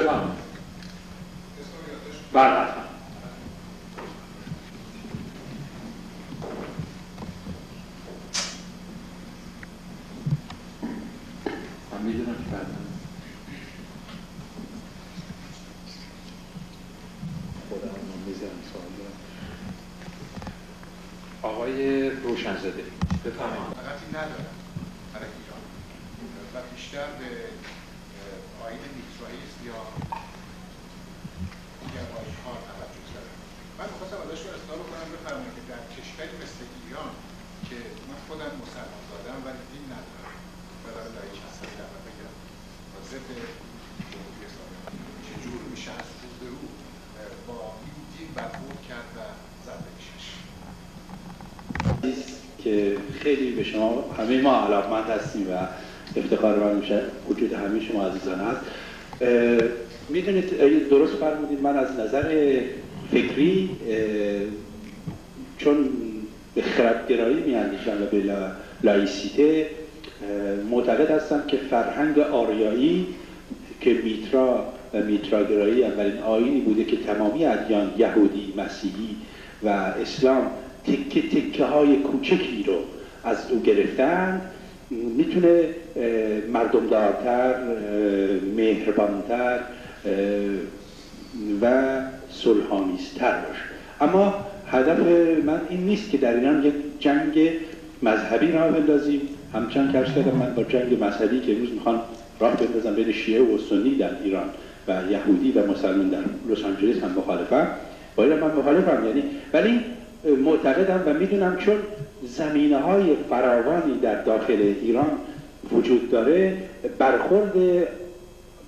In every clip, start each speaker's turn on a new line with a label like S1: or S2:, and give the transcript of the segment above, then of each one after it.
S1: بفرمایید. بله من می‌دونم که بعد. آقای روشنزاده بفرمایید
S2: فقط ندارم برای ایران و بیشتر به آین میترائیست یا دیگر آین ها توجه کردم من می‌خواستم ازش اصلاح کنم بفرمایید که در کشوری مثل ایران که من خودم مسلمان زادم ولی دین ندارم. دارم در یک هستم دعوت بگیرم و ضد جمهوری اسلامی. چجور میشه از رو با این دین برخورد کرد و زد بکشش
S3: که خیلی به شما همه ما علاقمند هستیم و افتخار من میشه وجود همه شما عزیزان هست. می‌دونید درست فرمودید من از نظر فکری چون به خردگرایی میاندیشم و به لایسیته معتقد هستم که فرهنگ آریایی که میترا و میتراگرایی اولین آینی بوده که تمامی ادیان یهودی مسیحی و اسلام تکه تکه های کوچکی رو از او گرفتند می‌تونه مردم دارتر مهربانتر و صلحآمیزتر باشه. اما هدف من این نیست که در ایران یک جنگ مذهبی راه بندازیم. همچنان که کردم من با جنگ مذهبی که امروز می‌خوان راه بندازم بین شیعه و سنی در ایران و یهودی و مسلمان در لس آنجلس هم مخالفم. با من مخالفم یعنی ولی معتقدم و می‌دونم چون زمینه های فراوانی در داخل ایران وجود داره برخورد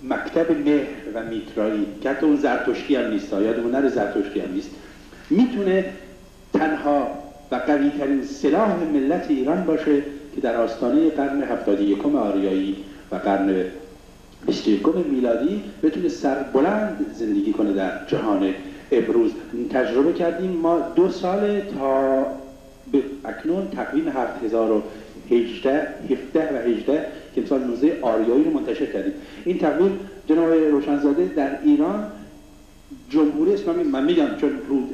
S3: مکتب مهر و میترایی که حتی اون زرتشتی هم نیست یادمون نره زرتشتی هم نیست. می‌تونه تنها و قوی ترین سلاح ملت ایران باشه که در آستانه قرن 71 آریایی و قرن 21 میلادی بتونه سر بلند زندگی کنه در جهان امروز. تجربه کردیم ما دو سال تا به اکنون تقویم 7018 17 و 18 که سال 19 آریایی رو منتشر کردیم. این تقویم جناب روشنزاده در ایران جمهوری اسلامی من میگم چون رود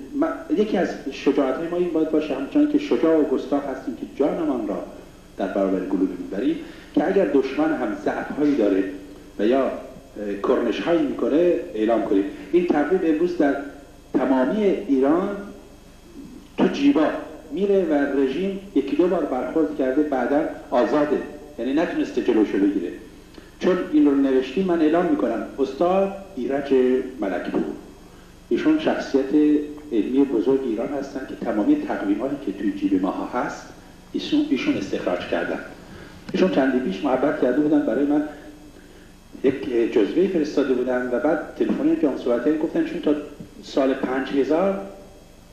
S3: یکی از شجاعت های ما این باید باشه همچنان که شجاع و گستاخ هستیم که جانمان را در برابر گلوله می‌بریم که اگر دشمن هم ضعف هایی داره و یا کرنش هایی می‌کنه اعلام کنیم. این تقویم امروز در تمامی ایران تو جیبا میره و رژیم یکی دو بار برخورد کرده بعدا آزاده. یعنی نتونسته جلوشو بگیره. چون این رو نوشتیم من اعلام می‌کنم. استاد ایرج ملکپور. ایشون شخصیت علمی بزرگ ایران هستن که تمامی تقویماتی که توی جیب ماها هست ایشون, ایشون استخراج کردن. ایشون چندی پیش محبت کرده بودن برای من یک جزوه فرستاده بودن و بعد تلفنی که صحبت گفتن چون تا سال 5000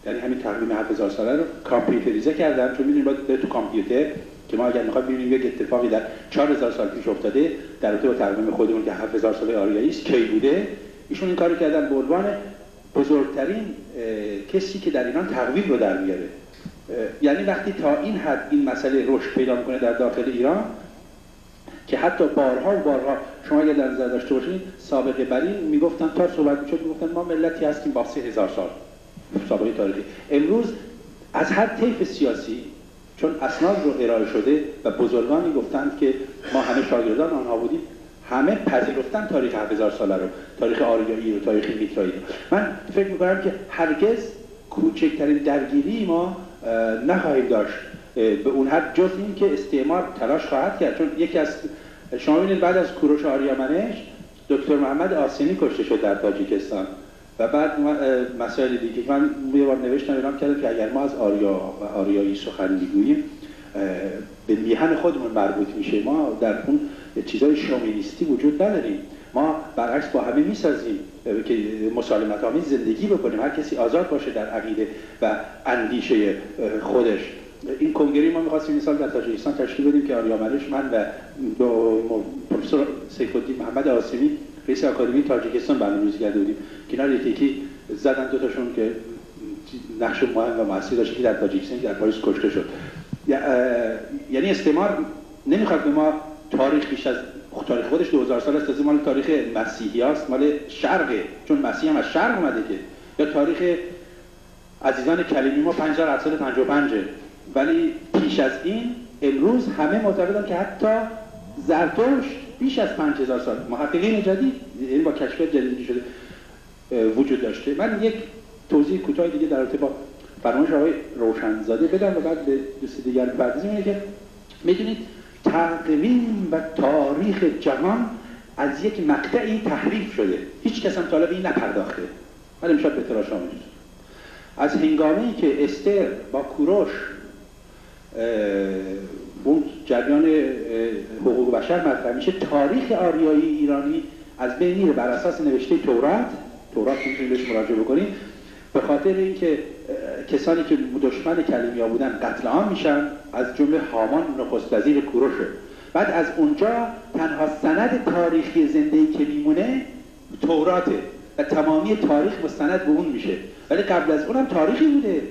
S3: یعنی همین تقویم 7000 ساله رو کامپیوتریزه کردن چون می‌دونید باید تو کامپیوتر که ما اگر می‌خوایم ببینیم یک اتفاقی در 4000 سال پیش افتاده در رابطه با تقویم خودمون که 7000 سال آریایی است کی بوده؟ ایشون این کارو کردن. به عنوان بزرگترین کسی که در ایران تقویم رو در میاره. یعنی وقتی تا این حد این مسئله رشد پیدا می‌کنه در داخل ایران که حتی بارها و بارها شما اگر در نظر داشته باشید سابقه بر این می‌گفتن تا صحبت می‌شد می‌گفتن ما ملتی هستیم با سه هزار سال. سابقه تاریخی. امروز از هر طیف سیاسی چون اسناد رو ارائه شده و بزرگانی گفتند که ما همه شاگردان آنها بودیم همه پذیرفتن تاریخ هزار ساله رو تاریخ آریایی و تاریخ میترایی رو. من فکر می‌کنم که هرگز کوچکترین درگیری ما نخواهیم داشت. به اون حد جز این که استعمار تلاش خواهد کرد. چون یکی از شما ببینید بعد از کوروش آریامنش دکتر محمد آسینی کشته شد در تاجیکستان. و بعد مسائل دیگه من یه بار نوشتم اعلام کردم که اگر ما از آریا و آریایی سخن می‌گوییم به میهن خودمون مربوط میشه. ما در اون چیزای شومینیستی وجود نداریم ما برعکس با همه می‌سازیم که مسالمت آمیز زندگی بکنیم. هر کسی آزاد باشه در عقیده و اندیشه خودش. این کنگره ما می‌خواستیم این سال در تاجیکستان تشکیل بدیم که آریامنش من و پروفسور سیف الدین محمد آسیمی رئیس آکادمی تاجیکستان برنامه‌ریزی کرده بودیم. کنار یکی زدن دو تاشون که نقش مهم و مؤثری داشت که در تاجیکستان در پاریس کشته شد. یعنی استعمار نمی‌خواد به ما تاریخ بیش از تاریخ خودش 2000 سال است مال تاریخ مسیحی است مال شرقه. چون مسیح هم از شرق اومده که. یا تاریخ عزیزان کلیمی ما 5755 ولی پیش از این امروز همه معتقدن که حتی زرتشت بیش از 5000 سال. محققین جدید یعنی با کشفیات جدیدی شده وجود داشته. من یک توضیح کوتاه دیگه در رابطه با فرمایش آقای روشنزاده بدم و بعد به دوست دیگر بپردازیم اینه که می‌دونید تقویم و تاریخ جهان از یک مقطعی تحریف شده. هیچ کس هم طالب این نپرداخته. من امشب به تراش از هنگامه ای که استر با کوروش اون جریان حقوق بشر مطرح میشه تاریخ آریایی ایرانی از بین میره بر اساس نوشته تورات. تورات می‌تونید بهش مراجعه بکنید به خاطر اینکه کسانی که دشمن کلیمیا بودن قتل عام میشن از جمله هامان نخست وزیر کوروشه. بعد از اونجا تنها سند تاریخی زنده که میمونه توراته و تمامی تاریخ مستند به اون میشه. ولی قبل از اونم تاریخی بوده.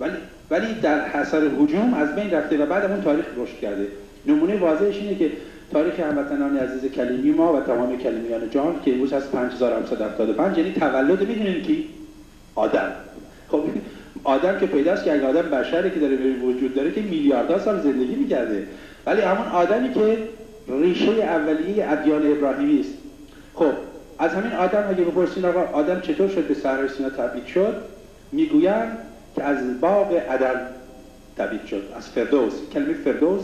S3: ولی ولی در حصار هجوم از بین رفته و بعد اون تاریخ رشد کرده. نمونه واضحش اینه که تاریخ هموطنان عزیز کلیمی ما و تمام کلیمیان جهان که امروز از 5775 یعنی تولد می‌دونین کی؟ آدم. خب آدم که که اگه آدم بشری که داره وجود داره که میلیاردها سال زندگی می‌کرده. ولی همون آدمی که ریشه اولیه ادیان ابراهیمی است. خب از همین آدم اگه بپرسین آقا آدم چطور شد به صحرای سینا تبعید شد؟ می‌گویند که از باغ عدن تبعید شد. از فردوس. کلمه فردوس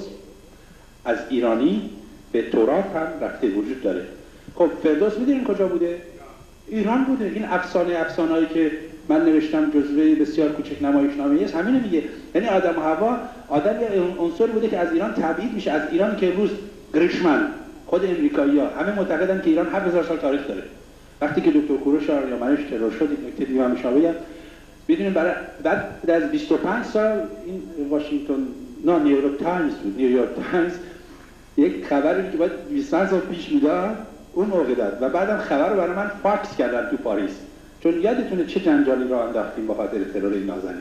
S3: از ایرانی به تورات هم رفته وجود داره. خب فردوس می‌دونین کجا بوده؟ ایران بوده. این افسانه افسانه‌ای که من نوشتم جزوه بسیار کوچک نمایشنامه است همینو میگه. یعنی آدم و هوا آدم یه عنصر بوده که از ایران تبعید میشه. از ایران که امروز گریشمن خود امریکایی ها همه معتقدن که ایران 7000 سال تاریخ داره. وقتی که دکتر کوروش یا منش ترور شد یک نکته دیگه هم می‌دونیم برای بعد از 25 سال این واشنگتن نه نیویورک تایمز بود نیویورک تایمز. یک خبری که باید 25 سال پیش می‌داد اون موقع داد. و بعدم خبر رو برای من فاکس کردن تو پاریس. چون یادتونه چه جنجالی راه انداختیم به خاطر ترور نازنین.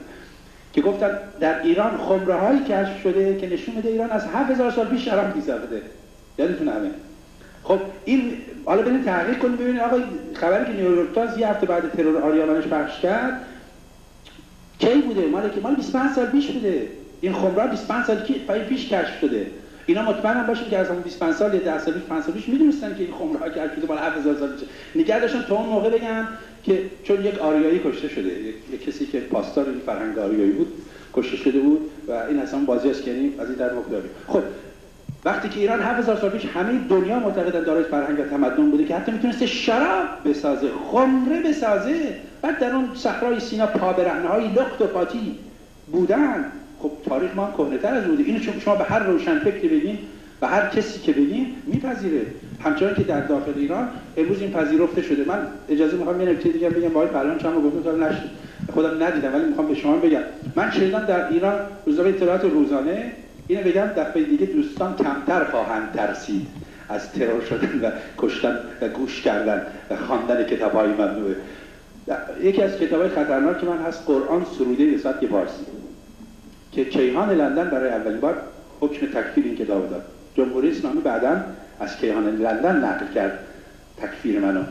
S3: که گفتن در ایران خمره هایی کشف شده که نشون میده ایران از 7000 سال پیش شراب می‌زده یادتونه همه. خب این حالا بریم تحقیق کنیم ببینید آقا خبری که نیویورک تایمز یه هفته بعد ترور آریامنش پخش کرد کی بوده؟ مال که مال 25 سال پیش بوده. این خمره 25 سال پیش کشف شده. اینا مطمئن باشین که از همون 25 سال یا 10 سال پیش 5 سال پیش می‌دونستن که این خمره ها کشف شده مال 7000 سال پیش نگه داشتن تا اون موقع بگن که چون یک آریایی کشته شده یک کسی که پاسدار این فرهنگ آریایی بود کشته شده بود و این اصلا بازی است یعنی از این در مقداری خب وقتی که ایران 7000 سال پیش همه دنیا معتقدن دارای فرهنگ و تمدن بوده که حتی می‌تونسته شراب بسازه خمره بسازه بعد در اون صحرای سینا پابرهنه های لخت و پاتی بودن. خب تاریخ ما کهنه‌تر از بوده اینو شما به هر روشن فکری بگین و هر کسی که بگین میپذیره. همچنان که در داخل ایران امروز این پذیرفته شده. من اجازه می‌خوام یه نکته دیگه بگم. با آقای پهلوان چند گفتم تا نشد خودم ندیدم ولی می‌خوام به شما بگم. من شنیدم در ایران روزنامه اطلاعات روزانه اینو بگم دفعه دیگه دوستان کمتر خواهند ترسید از ترور شدن و کشتن و گوش کردن و خواندن کتاب‌های ممنوعه. یکی از کتاب‌های خطرناک من هست قرآن سروده به فارسی. که کیهان لندن برای اولین بار حکم تکفیر این کتاب داد. جمهوری اسلامی بعدا از کیهان لندن نقل کرد تکفیر منو. که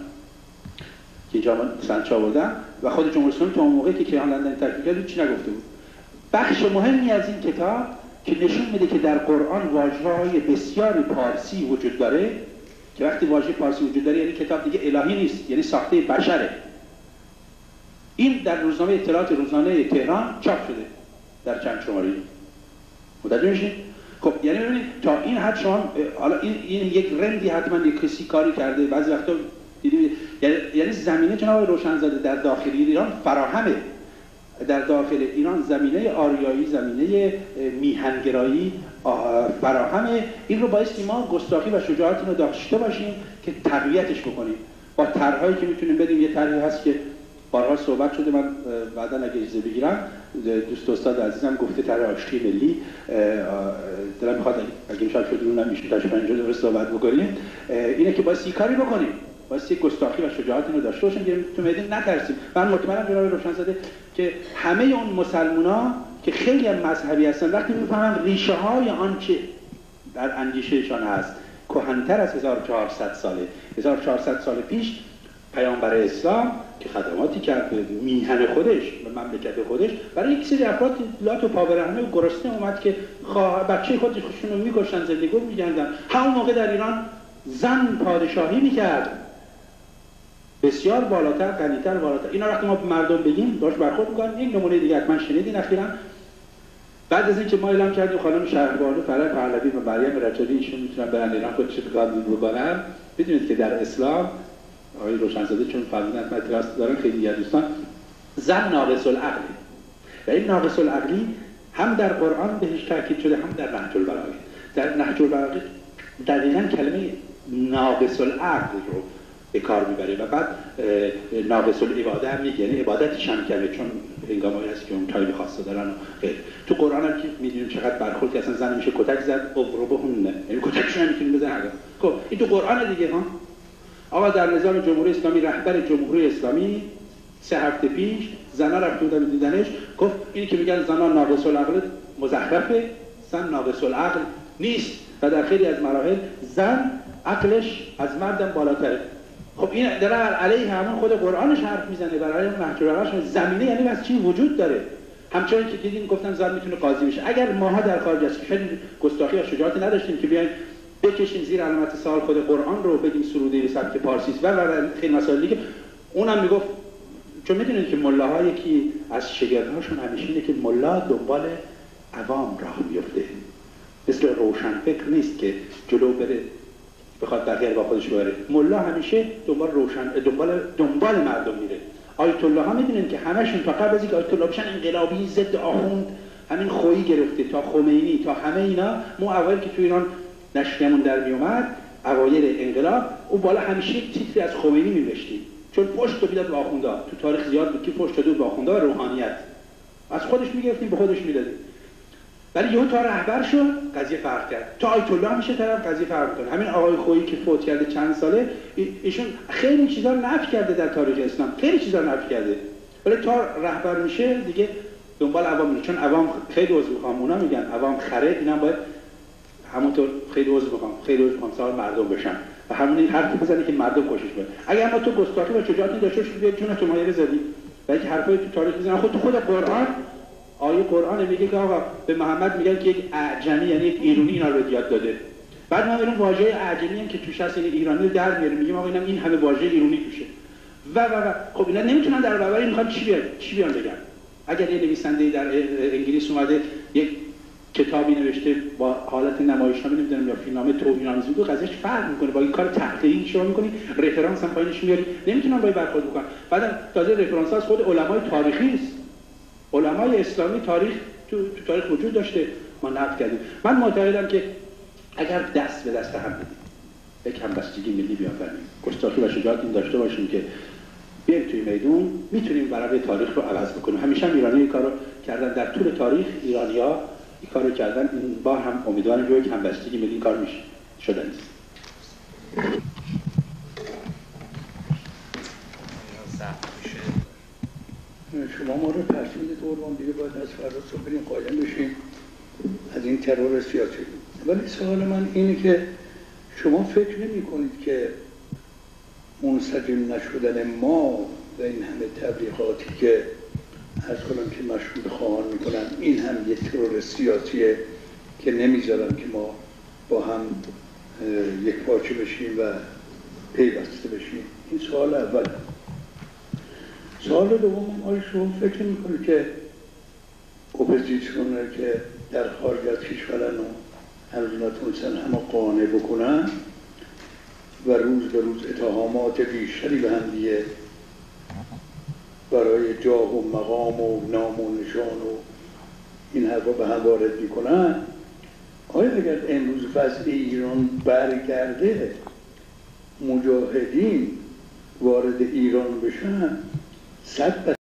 S3: اینجا سنچ آوردن و خود جمهوری اسلامی تو اون موقعی که کیهان لندن تکفیر کرد چی نگفته بود. بخش مهمی از این کتاب که نشون میده که در قرآن واژه‌های بسیاری پارسی وجود داره که وقتی واژه پارسی وجود داره یعنی کتاب دیگه الهی نیست یعنی ساخته بشره. این در روزنامه اطلاعات روزانه تهران چاپ شده. در چند شماره متوجه میشین؟ خب یعنی ببینید تا این حد شما حالا این, این یک رندی حتما یک کسی کاری کرده بعضی وقتا دیدید یعنی, یعنی زمینه جناب روشنزاده در داخل ایران فراهمه. در داخل ایران زمینه آریایی زمینه میهنگرایی فراهمه. این رو بایستی ما گستاخی و شجاعت رو داشته باشیم که تقویتش بکنیم. با طرحهایی که می‌تونیم بدیم یه طرحی هست که بارها صحبت شده من بعدا اگه اجازه بگیرم. دوست استاد عزیزم گفته طرح آشتی ملی دلم می‌خواد اگه شاید شده اونم میشه تا اینجا درست صحبت بکنیم. اینه که باید کاری بکنیم. باید یک گستاخی و شجاعت رو داشته باشیم که تو میدین نترسیم. من مطمئنم جناب روشن زده که همه اون مسلمونا که خیلی هم مذهبی هستن وقتی می‌فهمن ریشه های آنچه در اندیشهشان هست کهنتر از 1400 ساله. 1400 سال پیش پیامبر اسلام که خدماتی کرد به میهن خودش به مملکت خودش برای یک سری افراد لات و پاورهنه و گرسنه اومد که خواه بچه خودشون رو میکشتن زندگی میگندن. همون موقع در ایران زن پادشاهی می‌کرد. بسیار بالاتر غنیتر بالاتر اینا وقتی ما به مردم بگیم داشت برخورد می‌کنن. یک نمونه دیگه من شنیدین اخیرا. بعد از اینکه ما اعلام کردیم خانم شهربانو فرح پهلوی و مریم رجبی ایشون می‌تونن برن ایران خودشون کاندید بکنن بدونید که در اسلام آقای روشنزاده چون فرمودن مدرس دارن خیلی یا دوستان زن ناقص العقلی و این ناقص العقلی هم در قرآن بهش تاکید شده هم در نهج البلاغه. در نهج البلاغه دقیقا کلمه ناقص العقل رو به کار می‌بره و بعد ناقص العباده هم میگه. یعنی عبادتش هم کرده چون هنگامایی هست که اون تایم خاصه دارن و غیر. تو قرآن هم که می‌دونیم چقدر برخورد که اصلا زن میشه کتک زد اضربهن یعنی کتکشون هم می‌تونیم بزن خب این تو قرآن دیگه ها؟ آقا در نظام جمهوری اسلامی رهبر جمهوری اسلامی سه هفته پیش زنا رفته بودن دیدنش گفت اینی که میگن زنا ناقص العقل مزخرفه زن ناقص العقل نیست و در خیلی از مراحل زن عقلش از مردم بالاتره. خب این در علیه همون خود قرآنش حرف می‌زنه برای محجورهاش زمینه یعنی از چی وجود داره؟ همچنان که دیدیم گفتن زن می‌تونه قاضی بشه. اگر ماها در خارج از کشور گستاخی یا شجاعتی نداشتیم که بیایم بکشیم زیر علامت سال خود قرآن رو بگیم سروده به سبک پارسی و و خیلی مسائل دیگه. اونم می‌گفت چون می‌دونید که ملاها یکی از شگردهاشون همیشه اینه که ملا دنبال عوام راه میفته مثل روشن فکر نیست که جلو بره بخواد بقیه با خودش ببره. ملا همیشه دنبال روشن دنبال دنبال مردم میره. آیت الله ها می‌دونن که همشون تا قبل از اینکه آیت الله بشن انقلابی ضد آخوند همین خویی گرفته تا خمینی تا همه اینا. ما اول که تو ایران نشریمون در میومد اوایل انقلاب او بالا همیشه تیتری از خمینی می‌نوشتیم. چون پشت رو به آخوندا تو تاریخ زیاد بود که پشت داد به آخوندا روحانیت. از خودش می‌گرفتیم به خودش می‌دادیم. ولی یهو تا رهبر شد قضیه فرق کرد. تا آیت الله میشه طرف قضیه فرق کنه همین آقای خویی که فوت کرده چند ساله ایشون خیلی چیزا نفی کرده در تاریخ اسلام. خیلی چیزا نفی کرده. ولی تا رهبر میشه دیگه دنبال عوام میره چون عوام خیلی عضو می‌خوام. اونا میگن عوام خره اینا باید همونطور خیلی عضو می‌خوام خیلی عضو می‌خوام سوال مردم بشن و همون این حرفی بزنی که مردم کوشش کنن. اگر ما تو گستاخی و شجاعتی داشته باشیم بیاد چون تو مایه بزنی و اینکه حرفای تو تاریخ می‌زنن خود تو خود قرآن آیه قرآن میگه که آقا به محمد میگن که یک اعجمی یعنی یک ایرانی اینا رو یاد داده. بعد ما میریم واژه اعجمی هم که توش هست این ایرانی رو در میاریم. میگیم آقا اینم این همه واژه ایرانی توشه. و و و. خب اینا نمی‌تونن در برابر این می‌خوان چی بیان؟ چی بیان بگن؟ اگر یه نویسنده در انگلیس اومده یک کتابی نوشته با حالت نمایشنامه نمی‌دونم یا فیلمنامه توهین‌آمیز بود قضیهش فرق می‌کنه. با این کار تحقیقی شروع می‌کنی؟ رفرانس هم پایینش میاری نمی‌تونن با برخورد بکنن بعد تازه رفرانس از خود علمای تاریخی است علمای اسلامی تاریخ تو, تو تاریخ وجود داشته. ما نقد کردیم. من معتقدم که اگر دست به دست هم بدیم یک همبستگی ملی بیافریم گستاخی و شجاعت این داشته باشیم که بیایم توی میدون می‌تونیم برای تاریخ رو عوض بکنیم. همیشه هم ایرانی این کارو کردن. در طول تاریخ ایرانیا این کارو کردن این بار هم امیدوارم که یک همبستگی این کار میشه شده نیست.
S4: شما ما رو ترسیدید قربان دیگه باید از فردا صبح بریم قایم بشیم. از این ترور سیاسی. ولی سوال من اینه که شما فکر نمی کنید که منسجم نشدن ما و این همه تبلیغاتی که از کنم که مشهود خواهان می‌کنن این هم یه ترور سیاسیه که نمی‌ذارن که ما با هم یک پارچه بشیم و پیوسته بشیم. این سوال اول. سوال دوم آیا شما فکر می‌کنید که اپوزیسیون که در خارج از کشورن و هنوز نتونستن همه قانع بکنن و روز به روز اتهامات بیشتری به هم دیگه برای جاه و مقام و نام و نشان و این حرفا به هم وارد می‌کنن. آیا اگر امروز وضع ایران برگرده مجاهدین وارد ایران بشن صد